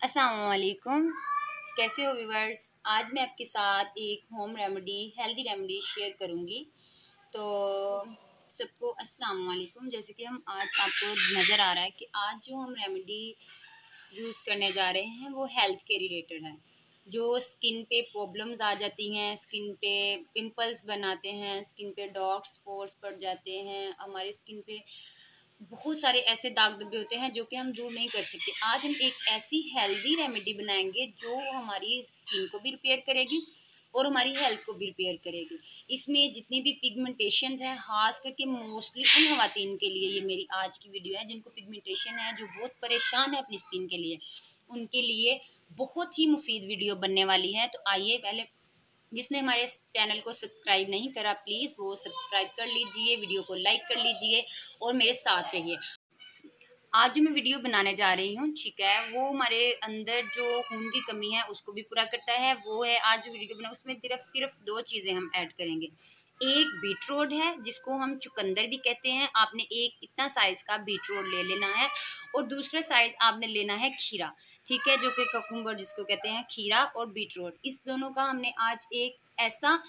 असलकुम कैसे हो व्यूवर्स? आज मैं आपके साथ एक home remedy healthy remedy share करूँगी। तो सबको असलकुम जैसे कि हम आज आपको नज़र आ रहा है कि आज जो हम रेमेडी यूज़ करने जा रहे हैं, वो हेल्थ के रिलेटेड है। जो स्किन पे प्रॉब्लम्स आ जाती हैं स्किन पे पिंपल्स बनाते हैं स्किन पे डॉट्स स्पॉट्स पड़ जाते हैं, हमारी स्किन पे बहुत सारे ऐसे दाग धब्बे होते हैं जो कि हम दूर नहीं कर सकते। आज हम एक ऐसी हेल्दी रेमेडी बनाएँगे जो हमारी स्किन को भी रिपेयर करेगी और हमारी हेल्थ को भी रिपेयर करेगी। इसमें जितनी भी पिगमेंटेशन है, खास करके मोस्टली उन खातन के लिए ये मेरी आज की वीडियो है, जिनको पिगमेंटेशन है, जो बहुत परेशान है अपनी स्किन के लिए, उनके लिए बहुत ही मुफीद वीडियो बनने वाली है। तो आइए पहले जिसने हमारे चैनल को सब्सक्राइब नहीं करा प्लीज़ वो सब्सक्राइब कर लीजिए वीडियो को लाइक कर लीजिए और मेरे साथ रहिए। आज जो मैं वीडियो बनाने जा रही हूँ, ठीक है, वो हमारे अंदर जो खून की कमी है, उसको भी पूरा करता है। वो है आज वीडियो बना, उसमें सिर्फ़ सिर्फ़ दो चीज़ें हम ऐड करेंगे। एक बीट रोड है, जिसको हम चुकंदर भी कहते हैं। आपने एक इतना साइज़ का बीट रोड ले लेना है और दूसरा साइज़ आपने लेना है खीरा, ठीक है? जो कि ककुम्बर जिसको कहते हैं, खीरा और बीट रोड। इस दोनों का हमने आज एक ऐसा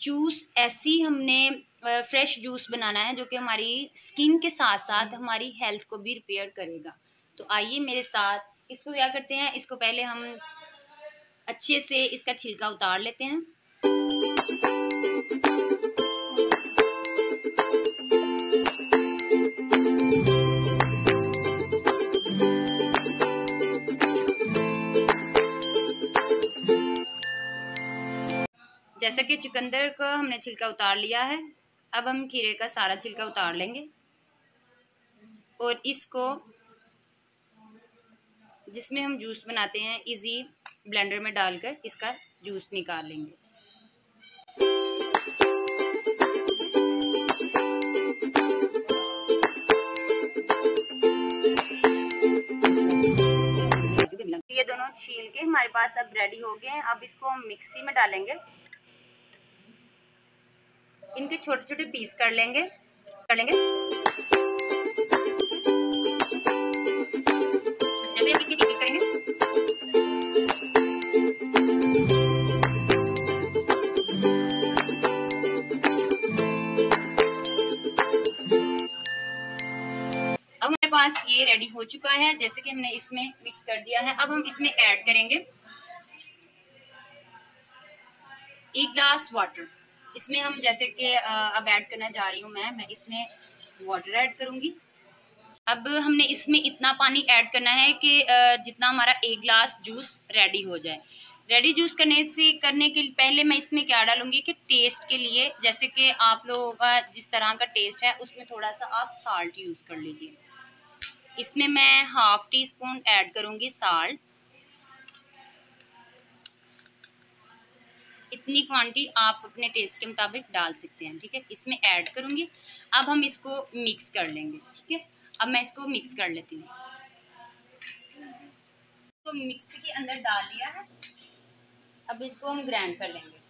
जूस ऐसी हमने फ्रेश जूस बनाना है, जो कि हमारी स्किन के साथ साथ हमारी हेल्थ को भी रिपेयर करेगा। तो आइए मेरे साथ इसको क्या करते हैं? इसको पहले हम अच्छे से इसका छिलका उतार लेते हैं। जैसा कि चुकंदर का हमने छिलका उतार लिया है, अब हम खीरे का सारा छिलका उतार लेंगे। और इसको, जिसमें हम जूस बनाते हैं, इजी ब्लेंडर में डालकर इसका जूस निकाल लेंगे। ये दोनों छील के हमारे पास अब रेडी हो गए हैं। अब इसको हम मिक्सी में डालेंगे। इनके छोटे छोटे पीस कर लेंगे। कर लेंगे। अब हमारे पास ये रेडी हो चुका है, जैसे कि हमने इसमें मिक्स कर दिया है। अब हम इसमें ऐड करेंगे। एक ग्लास वाटर इसमें हम जैसे कि अब ऐड करना जा रही हूँ मैं मैं इसमें वाटर ऐड करूँगी। अब हमने इसमें इतना पानी ऐड करना है कि जितना हमारा एक ग्लास जूस रेडी हो जाए। रेडी जूस करने से, करने के पहले मैं इसमें क्या डालूँगी कि टेस्ट के लिए, जैसे कि आप लोगों का जिस तरह का टेस्ट है, उसमें थोड़ा सा आप साल्ट यूज़ कर लीजिए। इसमें मैं हाफ़ टी स्पून ऐड करूँगी साल्ट इतनी क्वांटिटी आप अपने टेस्ट के मुताबिक डाल सकते हैं, ठीक है? इसमें ऐड करूँगी। अब हम इसको मिक्स कर लेंगे, ठीक है? अब मैं इसको मिक्स कर लेती हूँ। तो मिक्सी के अंदर डाल लिया है। अब इसको हम ग्राइंड कर लेंगे।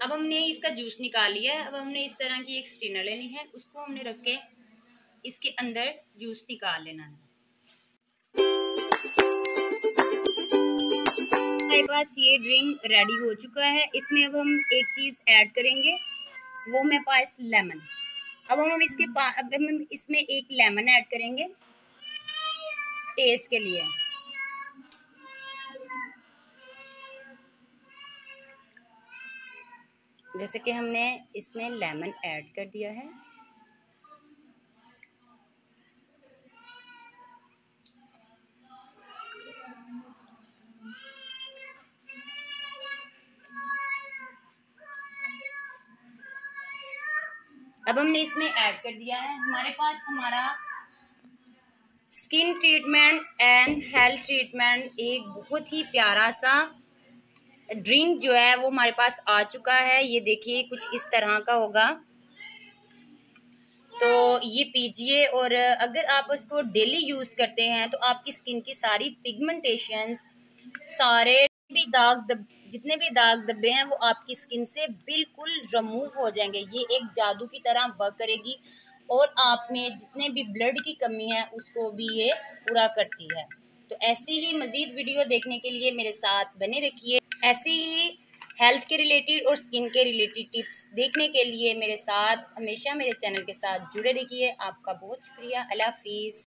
अब हमने इसका जूस निकाल लिया है। अब हमने इस तरह की एक स्टीनर लेनी है। उसको हमने रख के इसके अंदर जूस निकाल लेना है। हमारे पास ये ड्रिंक रेडी हो चुका है। इसमें अब हम एक चीज़ ऐड करेंगे, वो मेरे पास लेमन। अब हम इसके अब हम इसमें एक लेमन ऐड करेंगे, टेस्ट के लिए। जैसे कि हमने इसमें लेमन ऐड कर दिया है। अब हमने इसमें ऐड कर दिया है। हमारे पास हमारा skin treatment and health treatment एक बहुत ही प्यारा सा ड्रिंक जो है वो हमारे पास आ चुका है। ये देखिए कुछ इस तरह का होगा। तो ये पीजिए और अगर आप उसको डेली यूज़ करते हैं तो आपकी स्किन की सारी पिगमेंटेशंस सारे भी दाग दब, जितने भी दाग धब्बे हैं, वो आपकी स्किन से बिल्कुल रिमूव हो जाएँगे। ये एक जादू की तरह वर्क करेगी और आप में जितने भी ब्लड की कमी है, उसको भी ये पूरा करती है। तो ऐसी ही मज़ीद वीडियो देखने के लिए मेरे साथ बने रखिए। ऐसी ही हेल्थ के रिलेटेड और स्किन के रिलेटेड टिप्स देखने के लिए मेरे साथ हमेशा मेरे चैनल के साथ जुड़े रहिए। आपका बहुत शुक्रिया। अल्लाह हाफिज़।